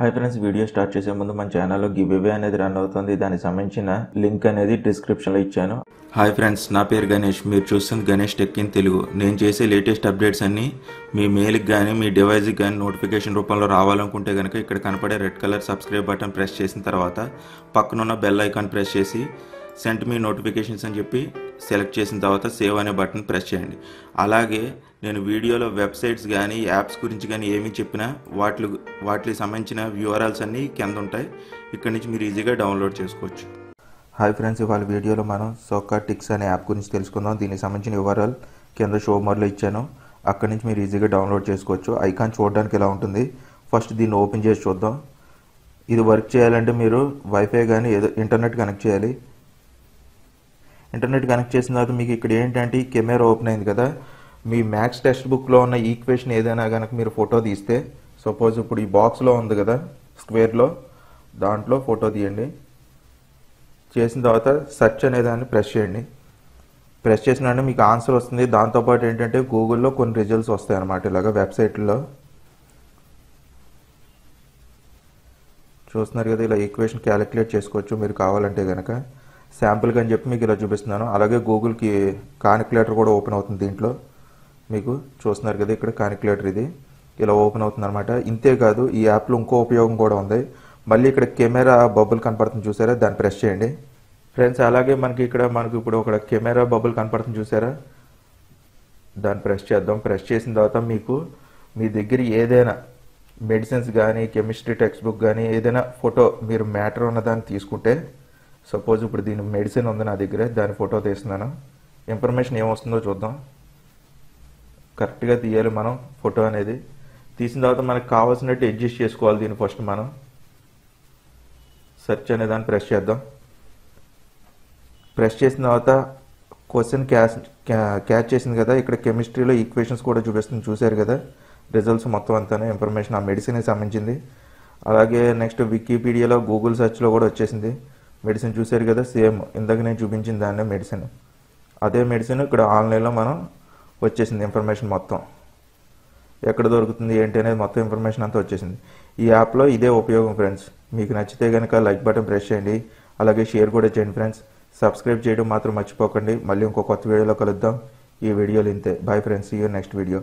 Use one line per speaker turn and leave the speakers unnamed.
Hi friends video start చేసే ముందు మన ఛానల్లో గివ్వే అనేది రన్ అవుతుంది. దానికి సంబంధించిన లింక్ అనేది డిస్క్రిప్షన్లో ఇచ్చాను. హాయ్ ఫ్రెండ్స్ నా పేరు గణేష్. మీరు చూస్తుంది గణేష్ టెక్ ఇన్ తెలుగు. నేను చేసే లేటెస్ట్ అప్డేట్స్ అన్నీ మీ మెయిల్కి కానీ మీ డివైస్కి కానీ నోటిఫికేషన్ రూపంలో రావాలనుకుంటే కనుక ఇక్కడ కనపడే red colour subscribe button press చేసిన తర్వాత పక్కనున్న బెల్ ఐకాన్ ప్రెస్ చేసి సెంట్ మీ నోటిఫికేషన్స్ అని చెప్పి సెలెక్ట్ చేసిన తర్వాత సేవ్ అనే బటన్ ప్రెస్ చేయండి. అలాగే నేను వీడియోలో వెబ్సైట్స్ కానీ యాప్స్ గురించి కానీ ఏమి చెప్పినా వాటి వాటికి సంబంధించిన వ్యూఆర్ఎల్స్ అన్నీ కింద ఉంటాయి. ఇక్కడ నుంచి మీరు ఈజీగా డౌన్లోడ్ చేసుకోవచ్చు. హాయ్ ఫ్రెండ్స్ ఇవాళ వీడియోలో మనం సోకా టిక్స్ అనే యాప్ గురించి తెలుసుకుందాం. దీనికి సంబంధించిన యూఆర్ఎల్ కింద షో మోర్లో ఇచ్చాను. అక్కడి నుంచి మీరు ఈజీగా డౌన్లోడ్ చేసుకోవచ్చు. ఐకాన్ చూడడానికి ఇలా ఉంటుంది? ఫస్ట్ దీన్ని ఓపెన్ చేసి చూద్దాం. ఇది వర్క్ చేయాలంటే మీరు వైఫై కానీ ఏదో ఇంటర్నెట్ కనెక్ట్ చేయాలి. ఇంటర్నెట్ కనెక్ట్ చేసిన తర్వాత మీకు ఇక్కడ ఏంటంటే కెమెరా ఓపెన్ అయింది కదా మీ మ్యాథ్స్ టెక్స్ట్ బుక్లో ఉన్న ఈక్వేషన్ ఏదైనా కనుక మీరు ఫోటో తీస్తే సపోజ్ ఇప్పుడు ఈ బాక్స్లో ఉంది కదా స్క్వేర్లో దాంట్లో ఫోటో తీయండి. చేసిన తర్వాత సెర్చ్ అనే దాన్ని ప్రెస్ చేయండి. ప్రెస్ చేసిన మీకు ఆన్సర్ వస్తుంది. దాంతోపాటు ఏంటంటే గూగుల్లో కొన్ని రిజల్ట్స్ వస్తాయి అన్నమాట ఇలాగ వెబ్సైట్లో చూస్తున్నారు కదా ఇలా ఈక్వేషన్ క్యాలిక్యులేట్ చేసుకోవచ్చు. మీరు కావాలంటే కనుక శాంపుల్కి అని చెప్పి మీకు ఇలా చూపిస్తున్నాను. అలాగే గూగుల్కి కాలిక్యులేటర్ కూడా ఓపెన్ అవుతుంది దీంట్లో. మీకు చూస్తున్నారు కదా ఇక్కడ కాలిక్యులేటర్ ఇది. ఇలా ఓపెన్ అవుతుంది అనమాట ఇంతే కాదు ఈ యాప్లో ఇంకో ఉపయోగం కూడా ఉంది. మళ్ళీ ఇక్కడ కెమెరా బబుల్ కనపడుతుంది చూసారా? దాన్ని ప్రెస్ చేయండి. ఫ్రెండ్స్ అలాగే మనకి ఇక్కడ మనకి ఇప్పుడు ఒక కెమెరా బబుల్ కనపడుతుంది చూసారా? దాన్ని ప్రెస్ చేద్దాం. ప్రెస్ చేసిన తర్వాత మీకు మీ దగ్గర ఏదైనా మెడిసిన్స్ కానీ కెమిస్ట్రీ టెక్స్ట్ బుక్ కానీ ఏదైనా ఫోటో మీరు మ్యాటర్ ఉన్నదాన్ని తీసుకుంటే సపోజ్ ఇప్పుడు దీని మెడిసిన్ ఉంది నా దగ్గర దాని ఫోటో తీస్తున్నాను. ఇన్ఫర్మేషన్ ఏమొస్తుందో చూద్దాం. కరెక్ట్గా తీయాలి మనం ఫోటో అనేది. తీసిన తర్వాత మనకు కావాల్సినట్టు అడ్జస్ట్ చేసుకోవాలి దీన్ని ఫస్ట్ మనం. సెర్చ్ అనే దాన్ని ప్రెస్ చేద్దాం. ప్రెస్ చేసిన తర్వాత క్వశ్చన్ క్యాచ్ క్యాచ్ చేసింది కదా ఇక్కడ కెమిస్ట్రీలో ఈక్వేషన్స్ కూడా చూపిస్తుంది చూశారు కదా. రిజల్ట్స్ మొత్తం అంతా ఇన్ఫర్మేషన్ ఆ మెడిసిన్కి సంబంధించింది. అలాగే నెక్స్ట్ వికీపీడియాలో గూగుల్ సెర్చ్లో కూడా వచ్చేసింది. మెడిసిన్ చూశారు కదా సేమ్ ఇందాక నేను చూపించిన దాన్నే మెడిసిన్. అదే మెడిసిన్ ఇక్కడ ఆన్లైన్లో మనం వచ్చేసింది ఇన్ఫర్మేషన్ మొత్తం. ఎక్కడ దొరుకుతుంది ఏంటి అనేది మొత్తం ఇన్ఫర్మేషన్ అంతా వచ్చేసింది. ఈ యాప్లో ఇదే ఉపయోగం ఫ్రెండ్స్. మీకు నచ్చితే కనుక లైక్ బటన్ ప్రెస్ చేయండి. అలాగే షేర్ కూడా చేయండి ఫ్రెండ్స్. సబ్స్క్రైబ్ చేయడం మాత్రం మర్చిపోకండి. మళ్ళీ ఇంకో కొత్త వీడియోలో కలుద్దాం. ఈ వీడియోలు ఇంతే. Bye friends you next video